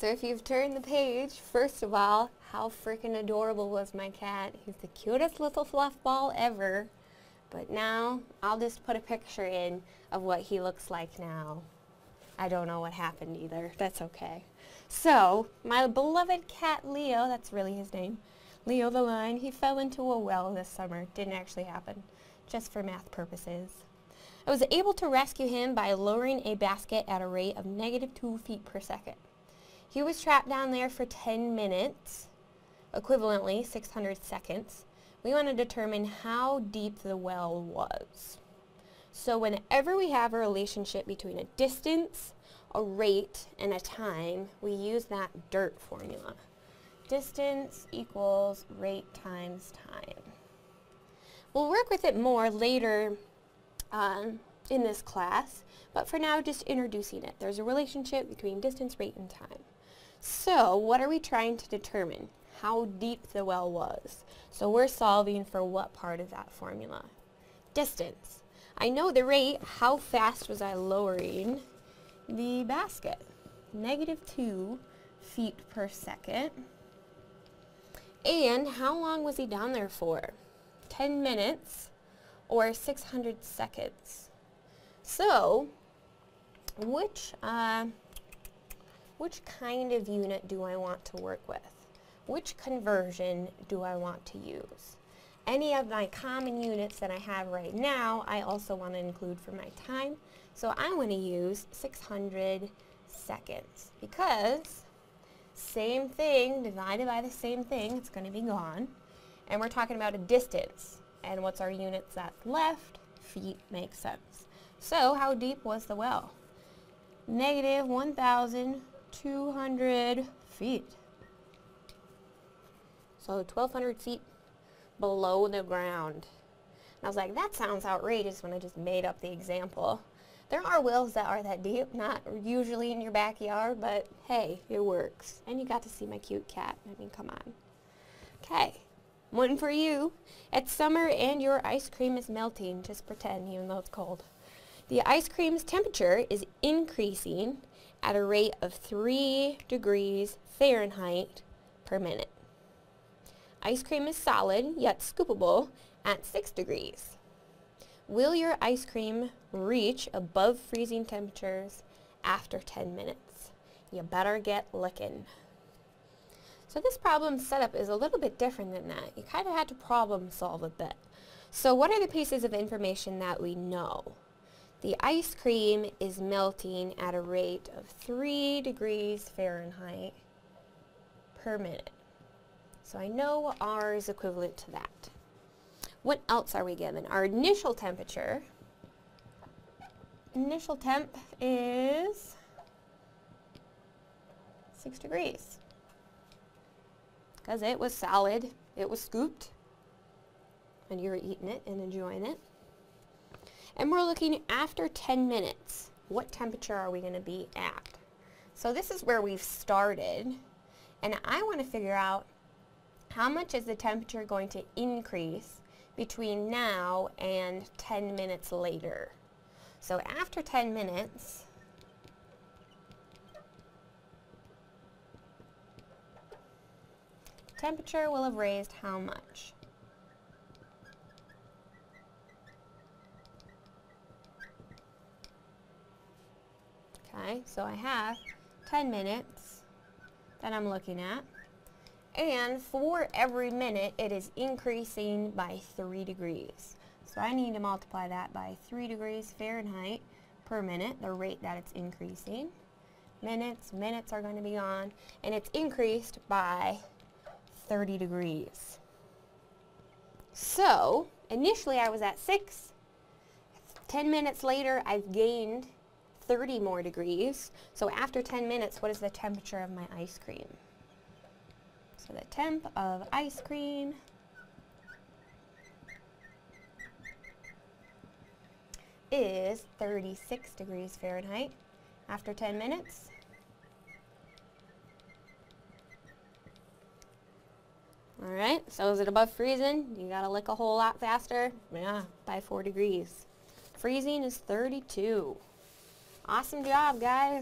So if you've turned the page, first of all, how freaking adorable was my cat? He's the cutest little fluff ball ever. But now, I'll just put a picture in of what he looks like now. I don't know what happened either. That's okay. So, my beloved cat Leo, that's really his name, Leo the lion, he fell into a well this summer. Didn't actually happen, just for math purposes. I was able to rescue him by lowering a basket at a rate of negative 2 feet per second. He was trapped down there for 10 minutes, equivalently 600 seconds. We want to determine how deep the well was. So whenever we have a relationship between a distance, a rate, and a time, we use that DIRT formula. Distance equals rate times time. We'll work with it more later um, in this class, but for now just introducing it. There's a relationship between distance, rate, and time. So what are we trying to determine? How deep the well was. So we're solving for what part of that formula? Distance. I know the rate, how fast was I lowering the basket? Negative 2 feet per second. And how long was he down there for? 10 minutes or 600 seconds. So, which, uh, which kind of unit do I want to work with? Which conversion do I want to use? Any of my common units that I have right now, I also want to include for my time. So I want to use 600 seconds because same thing divided by the same thing, it's going to be gone. And we're talking about a distance. And what's our units that's left? Feet makes sense. So how deep was the well? Negative 1,200 feet. So 1,200 feet below the ground. And I was like, that sounds outrageous when I just made up the example. There are wells that are that deep, not usually in your backyard, but hey, it works. And you got to see my cute cat. I mean, come on. Okay, one for you. It's summer and your ice cream is melting. Just pretend, even though it's cold. The ice cream's temperature is increasing at a rate of 3 degrees Fahrenheit per minute. Ice cream is solid, yet scoopable, at 6 degrees. Will your ice cream reach above freezing temperatures after 10 minutes? You better get licking. So this problem setup is a little bit different than that. You kind of had to problem solve a bit. So what are the pieces of information that we know? The ice cream is melting at a rate of 3 degrees Fahrenheit per minute. So I know R is equivalent to that. What else are we given? Our initial temperature, initial temp is 6 degrees. Because it was solid, it was scooped, and you were eating it and enjoying it. And we're looking after 10 minutes. What temperature are we going to be at? So this is where we've started. And I want to figure out how much is the temperature going to increase between now and 10 minutes later. So after 10 minutes, temperature will have raised how much? Okay, so I have 10 minutes that I'm looking at. And for every minute, it is increasing by 3 degrees. So I need to multiply that by 3 degrees Fahrenheit per minute, the rate that it's increasing. Minutes, minutes are going to be on, and it's increased by 30 degrees. So, initially I was at 6. 10 minutes later, I've gained 30 more degrees. So after 10 minutes, what is the temperature of my ice cream? So the temp of ice cream is 36 degrees Fahrenheit after 10 minutes. Alright, so is it above freezing? You gotta lick a whole lot faster? Yeah, by 4 degrees. Freezing is 32. Awesome job, guys.